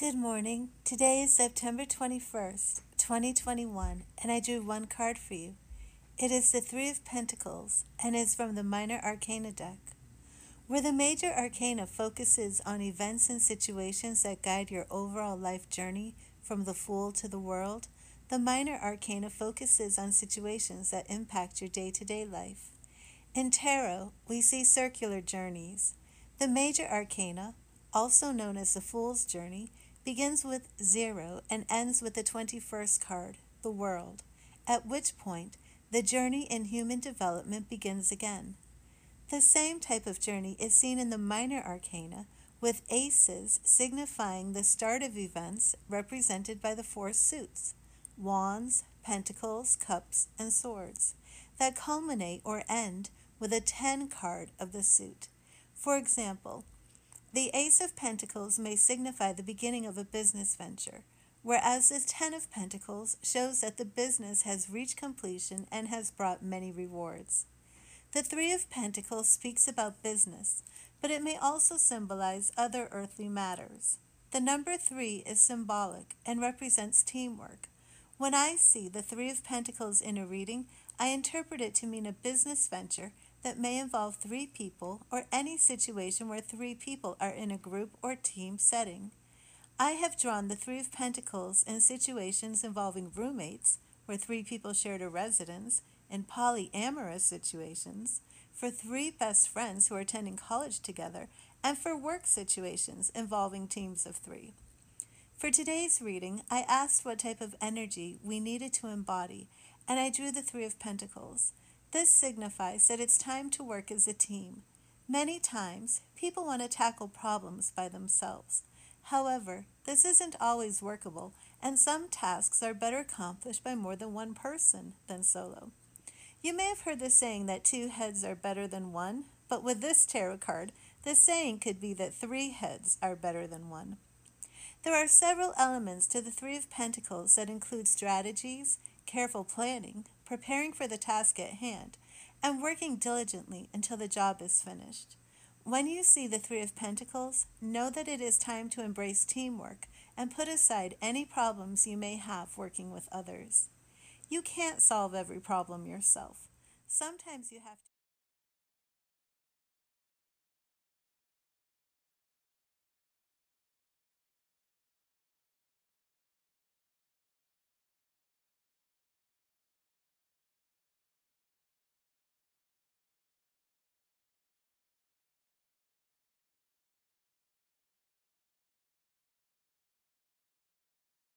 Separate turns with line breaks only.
Good morning. Today is September 21st, 2021, and I drew one card for you. It is the Three of Pentacles and is from the Minor Arcana deck. Where the Major Arcana focuses on events and situations that guide your overall life journey from the Fool to the world, the Minor Arcana focuses on situations that impact your day to day life. In Tarot, we see circular journeys. The Major Arcana, also known as the Fool's Journey, begins with zero and ends with the 21st card, the world, at which point the journey in human development begins again. The same type of journey is seen in the minor arcana, with aces signifying the start of events represented by the four suits wands, pentacles, cups, and swords that culminate or end with a 10 card of the suit. For example, the Ace of Pentacles may signify the beginning of a business venture, whereas the Ten of Pentacles shows that the business has reached completion and has brought many rewards. The Three of Pentacles speaks about business, but it may also symbolize other earthly matters. The number three is symbolic and represents teamwork. When I see the Three of Pentacles in a reading, I interpret it to mean a business venture that may involve three people or any situation where three people are in a group or team setting. I have drawn the Three of Pentacles in situations involving roommates, where three people shared a residence, in polyamorous situations, for three best friends who are attending college together, and for work situations involving teams of three. For today's reading, I asked what type of energy we needed to embody, and I drew the Three of Pentacles. This signifies that it's time to work as a team. Many times, people want to tackle problems by themselves. However, this isn't always workable, and some tasks are better accomplished by more than one person than solo. You may have heard the saying that two heads are better than one, but with this tarot card, the saying could be that three heads are better than one. There are several elements to the Three of Pentacles that include strategies, careful planning, preparing for the task at hand, and working diligently until the job is finished. When you see the Three of Pentacles, know that it is time to embrace teamwork and put aside any problems you may have working with others. You can't solve every problem yourself. Sometimes you have to